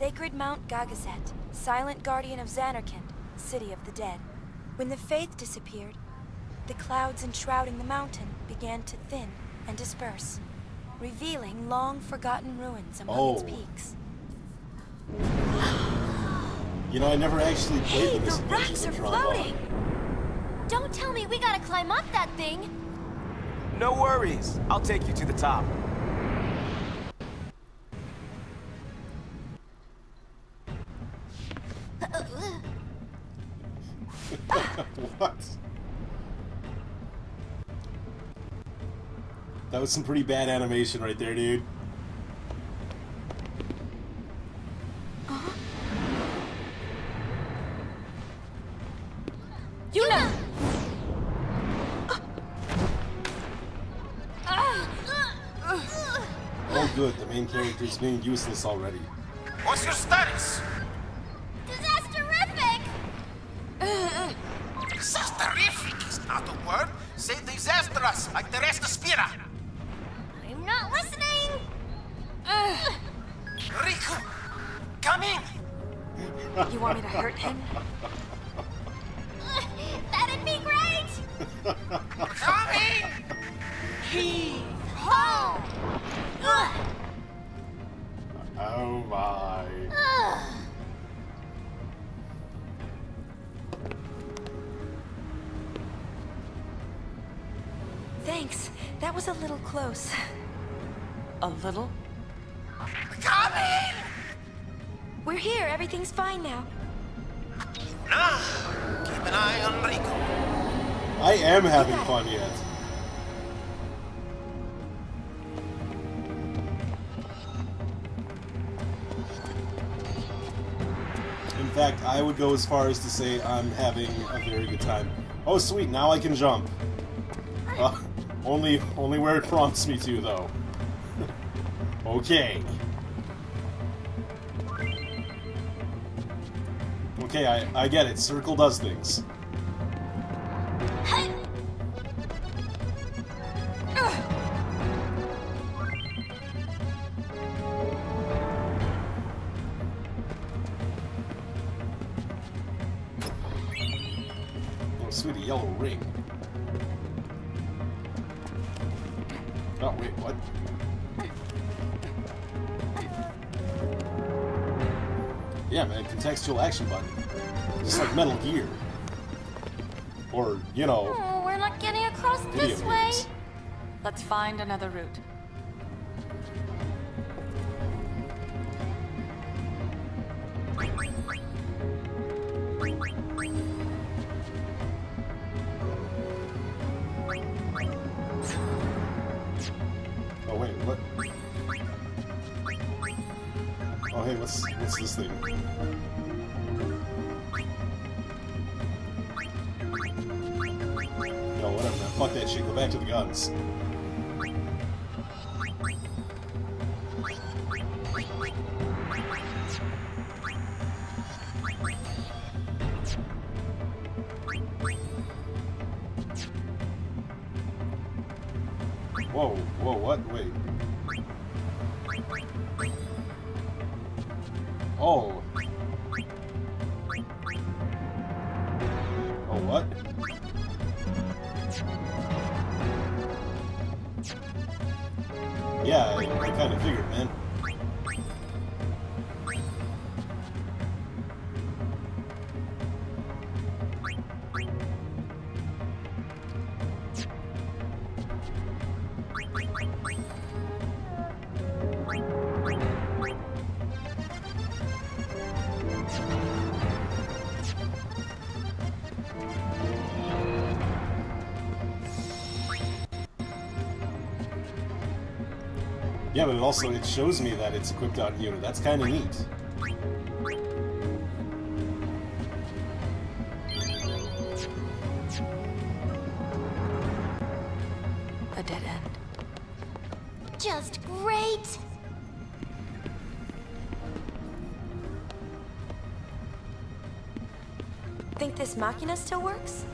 Sacred Mount Gagazet, silent guardian of Zanarkand, city of the dead. When the faith disappeared, the clouds enshrouding the mountain began to thin and disperse, revealing long forgotten ruins among its Oh. peaks. You know, I never actually played Hey, the the rocks are of Tron Bonne. floating! Don't tell me we gotta climb up that thing! No worries. I'll take you to the top. What? That was some pretty bad animation right there, dude. Uh-huh. Yuna! Oh, good. The main character's being useless already. What's your status? Disasterific! Disasterific is not a word. Say disastrous, like the rest of Spira. I'm not listening! Rikku, come in. You want me to hurt him? That'd be great! Come in. Heave ho! Oh my. Thanks. That was a little close. A little? Come in. We're here. Everything's fine now. Now, keep an eye on Rikku. I am having fun yet. In fact, I would go as far as to say I'm having a very good time. Oh, sweet! Now I can jump. Uh, only, only where it prompts me to, though. okay. Okay, I, I get it. Circle does things. Yeah, man, contextual action button. Just like Metal Gear. Or, you know, Oh, we're not getting across this way. Let's find another route. Oh wait, what? Oh hey, what's what's this thing? Yo, whatever, man. Fuck that shit. Go back to the guns. Whoa, whoa, what? Wait. Oh. Oh, what? Yeah, I, I kind of figured, man. Yeah, but it also it shows me that it's equipped on Yuna. That's kind of neat. A dead end. Just great. Think this machina still works?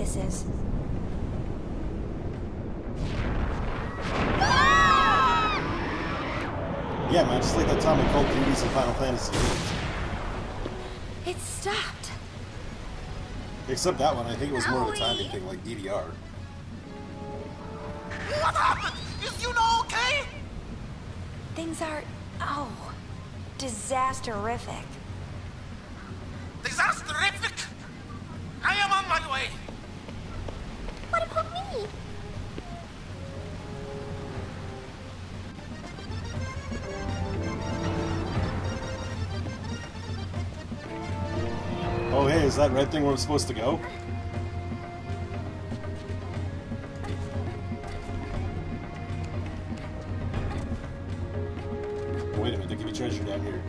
This is. Yeah, man, just like that time I called duties in Final Fantasy VIII. It stopped. Except that one, I think it was more of a timing thing, like DDR. What happened? Is you know okay? Things are, oh, disasterific. Disasterific! I am on my way. What about me? Oh, hey, is that red thing where I'm supposed to go? Wait a minute, there could be treasure down here.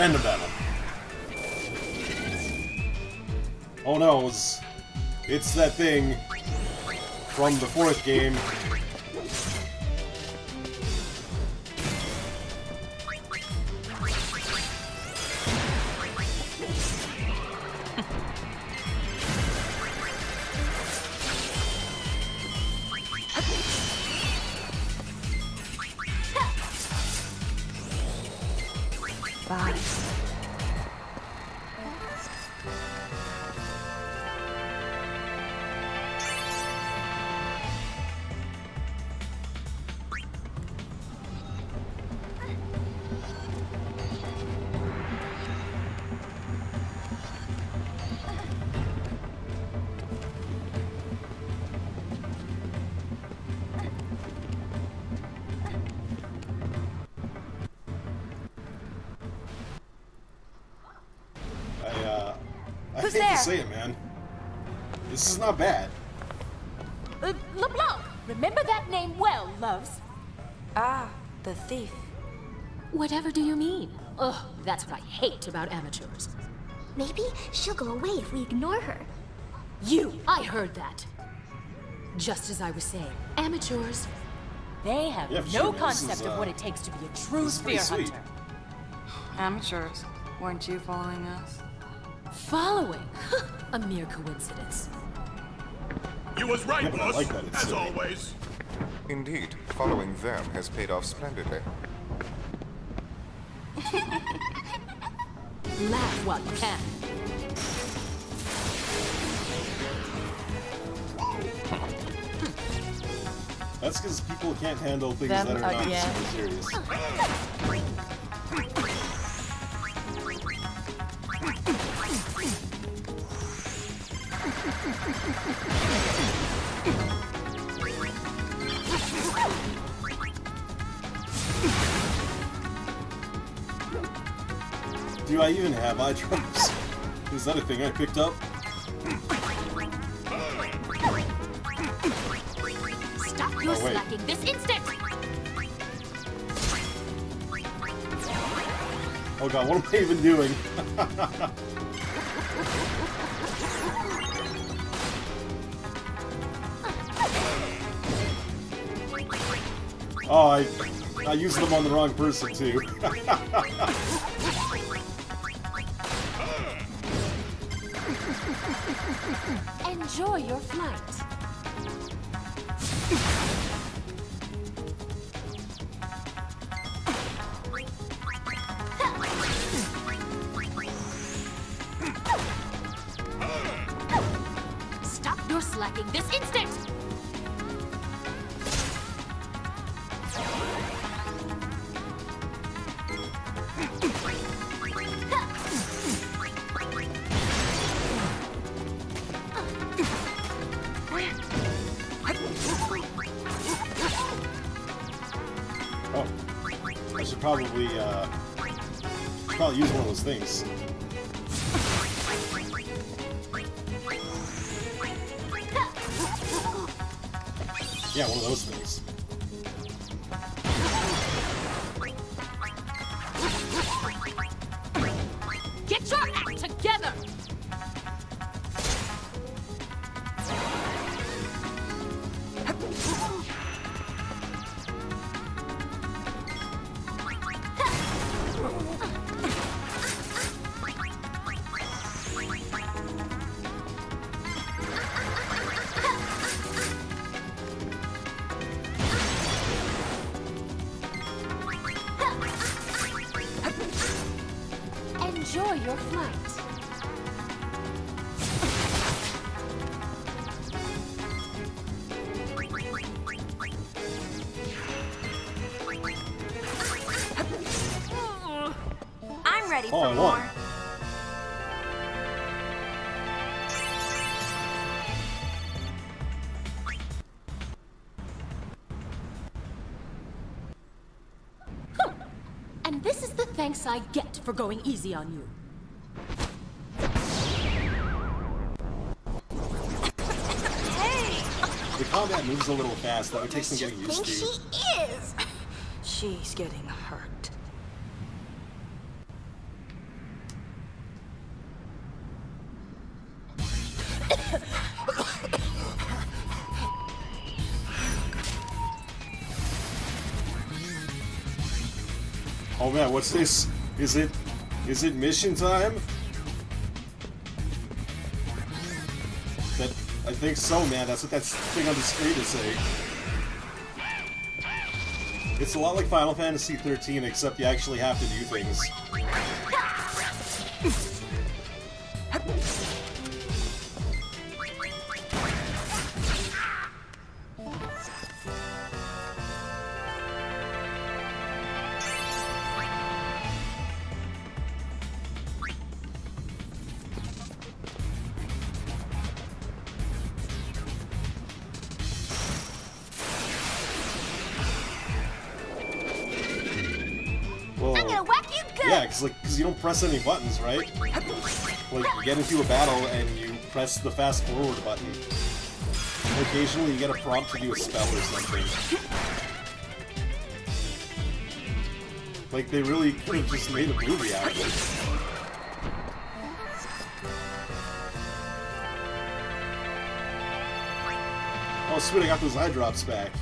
Oh, random battle. Oh no, it's that thing from the fourth game. I hate there? to say it, man. This is not bad. Uh, LeBlanc, remember that name well, loves. Ah, the thief. Whatever do you mean? Ugh, that's what I hate about amateurs. Maybe she'll go away if we ignore her. You, I heard that. Just as I was saying, amateurs, they have Yeah, no sure, concept is, of what uh, it takes to be a true this sphere hunter. Amateurs, weren't you following us? Following? a mere coincidence. You was right, I boss. like that, as silly. always. Indeed, following them has paid off splendidly. Laugh while you can. That's because people can't handle things Them that are not super serious. Do I even have eye drops? Is that a thing I picked up? Stop your Oh, slacking this instant! Oh god, what am I even doing? oh, I, I used them on the wrong person too. Enjoy your flight. Stop your slacking this instant! Probably, uh, probably use one of those things. Yeah, one of those things. I'm Oh, for I more. won. And this is the thanks I get for going easy on you. The combat moves a little fast, though. It takes some getting used thinks to. she is. She's getting hurt. Man, what's this? Is it is it mission time? That I think so, man. That's what that thing on the screen is saying. It's a lot like Final Fantasy 13, except you actually have to do things. Because like, cause you don't press any buttons, right? Like, you get into a battle and you press the fast forward button. Occasionally you get a prompt to do a spell or something. Like, they really could have just made a movie out of it. Oh, sweet, I got those eye drops back.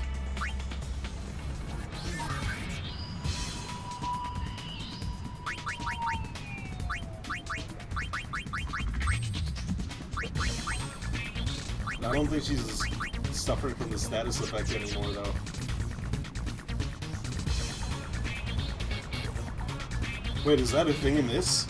Don't think she's suffering from the status effect anymore, though. Wait, is that a thing in this?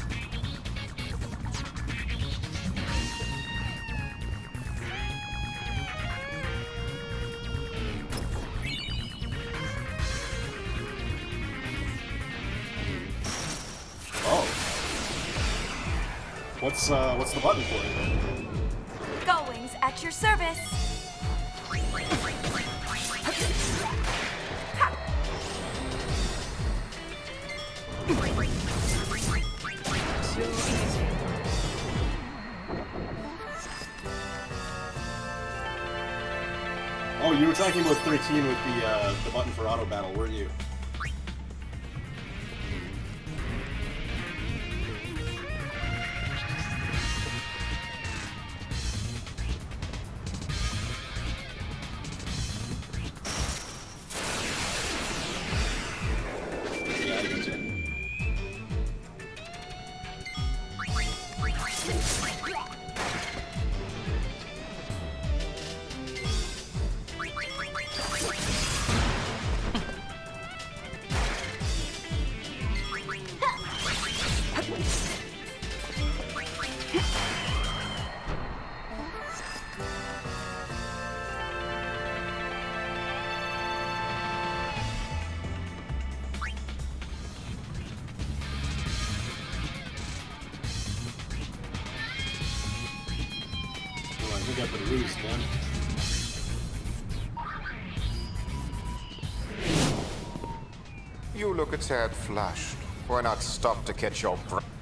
Oh. What's uh what's the button for it? At your service. Oh, you were talking about 13 with the uh, the button for auto battle, weren't you? Look a tad flushed. Why not stop to catch your breath?